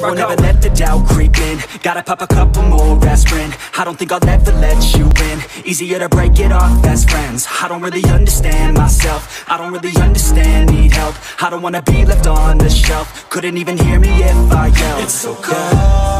I won't ever let the doubt creep in. Gotta pop a couple more aspirin. I don't think I'll ever let you in Easier to break it off best friends. I don't really understand myself. I don't really understand, need help. I don't wanna be left on the shelf. Couldn't even hear me if I yelled. It's so cold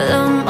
The